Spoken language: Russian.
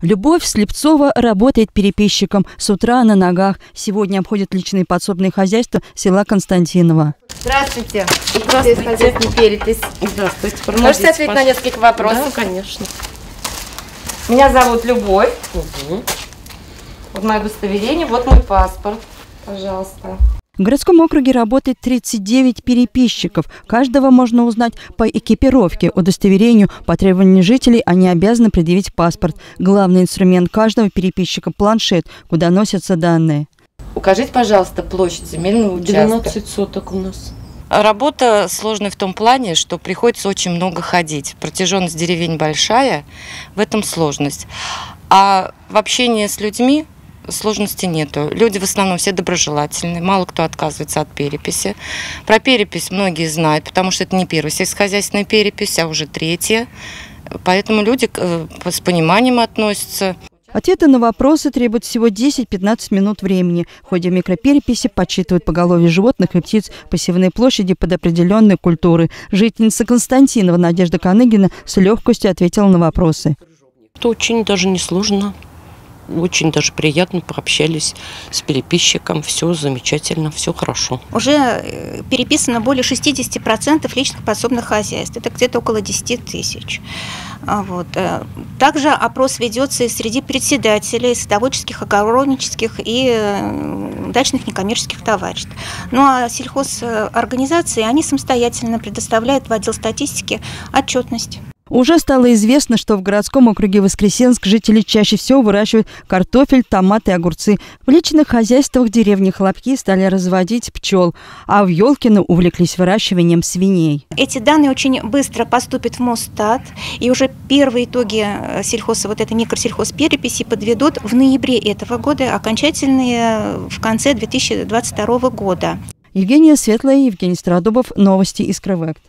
Любовь Слепцова работает переписчиком с утра на ногах. Сегодня обходит личные подсобные хозяйства села Константинова. Здравствуйте. Здравствуйте. Хозяйственный перепись. Здравствуйте. Можете ответить на несколько вопросов? Да, конечно. Меня зовут Любовь. Угу. Вот мое удостоверение, вот мой паспорт. Пожалуйста. В городском округе работает 39 переписчиков. Каждого можно узнать по экипировке, удостоверению. По требованию жителей они обязаны предъявить паспорт. Главный инструмент каждого переписчика – планшет, куда носятся данные. Укажите, пожалуйста, площадь земельного участка. 12 соток у нас. Работа сложная в том плане, что приходится очень много ходить. Протяженность деревень большая, в этом сложность. А в общении с людьми сложности нету. Люди в основном все доброжелательные, мало кто отказывается от переписи. Про перепись многие знают, потому что это не первая сельскохозяйственная перепись, а уже третья. Поэтому люди э, с пониманием относятся. Ответы на вопросы требуют всего 10-15 минут времени. В ходе микропереписи подсчитывают поголовье животных и птиц посевной площади под определенные культуры. Жительница Константинова Надежда Каныгина с легкостью ответила на вопросы. Это очень даже несложно. Очень даже приятно пообщались с переписчиком. Все замечательно, все хорошо. Уже э, переписано более 60% личных подсобных хозяйств. Это где-то около 10 тысяч. А Вот. э, Также опрос ведется и среди председателей садоводческих, огороднических и э, дачных некоммерческих товариществ. Ну а сельхозорганизации, они самостоятельно предоставляют в отдел статистики отчетность. Уже стало известно, что в городском округе Воскресенск жители чаще всего выращивают картофель, томаты и огурцы. В личных хозяйствах деревни Хлопки стали разводить пчел, а в Елкино увлеклись выращиванием свиней. Эти данные очень быстро поступят в Мосстат, и уже первые итоги э, сельхоз, вот этой микросельхозпереписи подведут в ноябре этого года, окончательные в конце 2022 года. Евгения Светлая, Евгений Страдубов. Новости из Крывект.